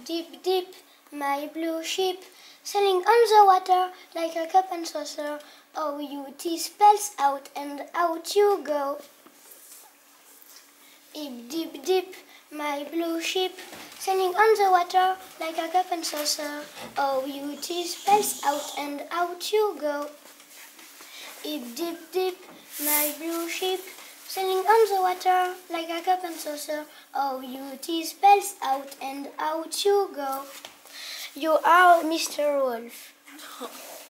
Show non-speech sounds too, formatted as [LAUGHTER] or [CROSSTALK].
Deep, dip, my blue ship, sailing on the water like a cup and saucer. Oh, you tea spells out and out you go. Deep, deep, dip, my blue ship, sailing on the water like a cup and saucer. Oh, you tea spells out and out you go. Deep, deep, dip, my blue ship, on the water like a cup and saucer. Oh, you spells out and out you go. You are Mr. Wolf. [LAUGHS]